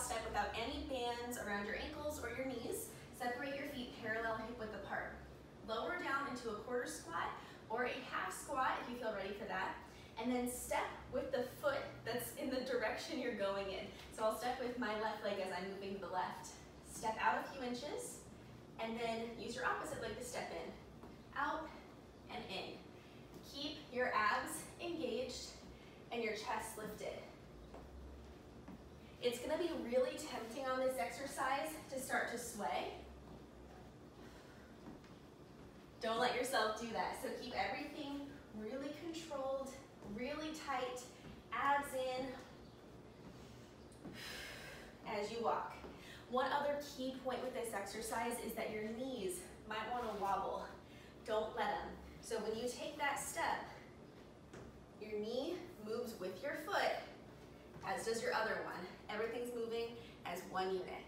step without any bands around your ankles or your knees. Separate your feet parallel hip width apart. Lower down into a quarter squat or a half squat if you feel ready for that. And then step with the foot that's in the direction you're going in. So I'll step with my left leg as I'm moving to the left. Step out a few inches, and then use your opposite leg to step in. Out and in. Keep your abs engaged and your chest lifted. It's gonna be really tempting on this exercise to start to sway. Don't let yourself do that. So keep everything really controlled, really tight, abs in as you walk. One other key point with this exercise is that your knees might wanna wobble. Don't let them. So when you take that step, your knee moves with your foot, as does your other one. Everything's moving as one unit.